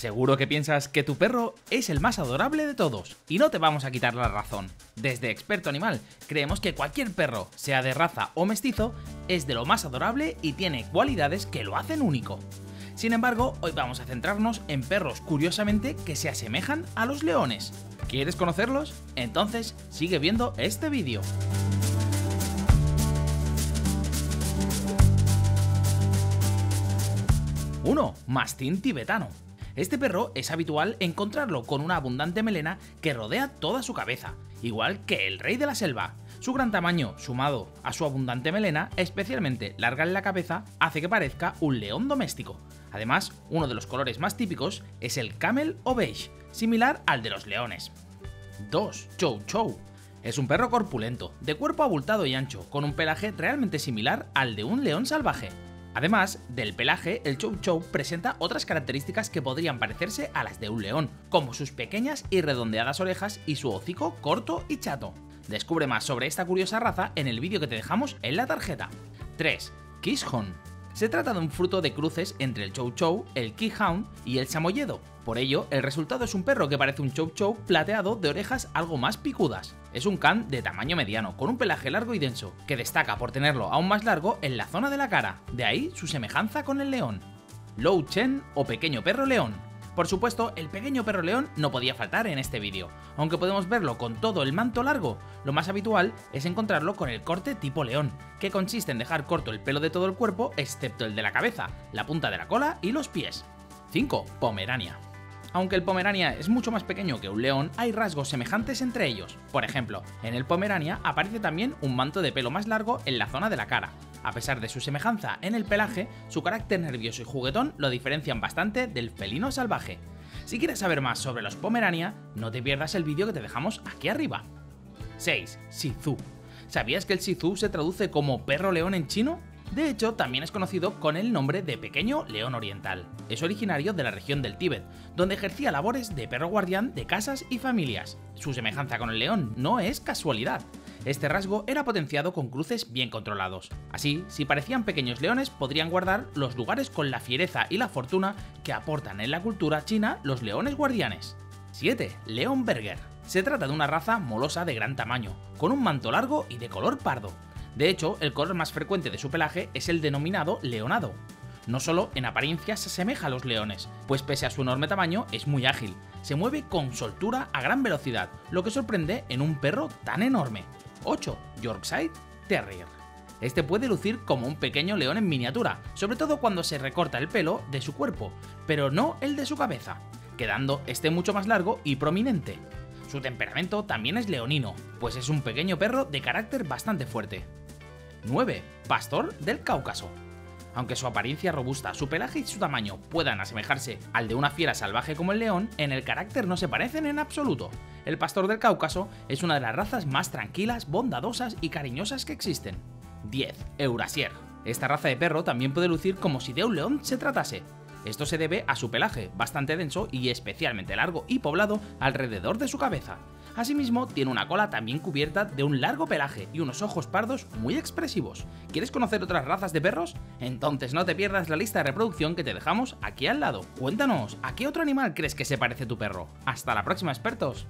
Seguro que piensas que tu perro es el más adorable de todos, y no te vamos a quitar la razón. Desde Experto Animal, creemos que cualquier perro, sea de raza o mestizo, es de lo más adorable y tiene cualidades que lo hacen único. Sin embargo, hoy vamos a centrarnos en perros curiosamente que se asemejan a los leones. ¿Quieres conocerlos? Entonces sigue viendo este vídeo. 1. Mastín tibetano. Este perro es habitual encontrarlo con una abundante melena que rodea toda su cabeza, igual que el rey de la selva. Su gran tamaño, sumado a su abundante melena, especialmente larga en la cabeza, hace que parezca un león doméstico. Además, uno de los colores más típicos es el camel o beige, similar al de los leones. 2. Chow Chow. Es un perro corpulento, de cuerpo abultado y ancho, con un pelaje realmente similar al de un león salvaje. Además del pelaje, el Chow Chow presenta otras características que podrían parecerse a las de un león, como sus pequeñas y redondeadas orejas y su hocico corto y chato. Descubre más sobre esta curiosa raza en el vídeo que te dejamos en la tarjeta. 3. Kishon. Se trata de un fruto de cruces entre el Chow Chow, el Keyhound y el Samoyedo. Por ello, el resultado es un perro que parece un Chow Chow plateado de orejas algo más picudas. Es un can de tamaño mediano, con un pelaje largo y denso, que destaca por tenerlo aún más largo en la zona de la cara, de ahí su semejanza con el león. Low Chen o pequeño perro león, por supuesto, el pequeño perro león no podía faltar en este vídeo. Aunque podemos verlo con todo el manto largo, lo más habitual es encontrarlo con el corte tipo león, que consiste en dejar corto el pelo de todo el cuerpo excepto el de la cabeza, la punta de la cola y los pies. 5. Pomerania. Aunque el Pomerania es mucho más pequeño que un león, hay rasgos semejantes entre ellos. Por ejemplo, en el Pomerania aparece también un manto de pelo más largo en la zona de la cara, a pesar de su semejanza en el pelaje, su carácter nervioso y juguetón lo diferencian bastante del felino salvaje. Si quieres saber más sobre los Pomerania, no te pierdas el vídeo que te dejamos aquí arriba. 6. Shih ¿Sabías que el Shih se traduce como perro león en chino? De hecho, también es conocido con el nombre de pequeño león oriental. Es originario de la región del Tíbet, donde ejercía labores de perro guardián de casas y familias. Su semejanza con el león no es casualidad. Este rasgo era potenciado con cruces bien controlados. Así, si parecían pequeños leones, podrían guardar los lugares con la fiereza y la fortuna que aportan en la cultura china los leones guardianes. 7. León Berger. Se trata de una raza molosa de gran tamaño, con un manto largo y de color pardo. De hecho, el color más frecuente de su pelaje es el denominado leonado. No solo en apariencia se asemeja a los leones, pues pese a su enorme tamaño es muy ágil, se mueve con soltura a gran velocidad, lo que sorprende en un perro tan enorme. 8. Yorkshire Terrier. Este puede lucir como un pequeño león en miniatura, sobre todo cuando se recorta el pelo de su cuerpo, pero no el de su cabeza, quedando este mucho más largo y prominente. Su temperamento también es leonino, pues es un pequeño perro de carácter bastante fuerte. 9. Pastor del Cáucaso. Aunque su apariencia robusta, su pelaje y su tamaño puedan asemejarse al de una fiera salvaje como el león, en el carácter no se parecen en absoluto. El pastor del Cáucaso es una de las razas más tranquilas, bondadosas y cariñosas que existen. 10. Eurasier. Esta raza de perro también puede lucir como si de un león se tratase. Esto se debe a su pelaje, bastante denso y especialmente largo y poblado alrededor de su cabeza. Asimismo, tiene una cola también cubierta de un largo pelaje y unos ojos pardos muy expresivos. ¿Quieres conocer otras razas de perros? Entonces no te pierdas la lista de reproducción que te dejamos aquí al lado. Cuéntanos, ¿a qué otro animal crees que se parece tu perro? Hasta la próxima, expertos.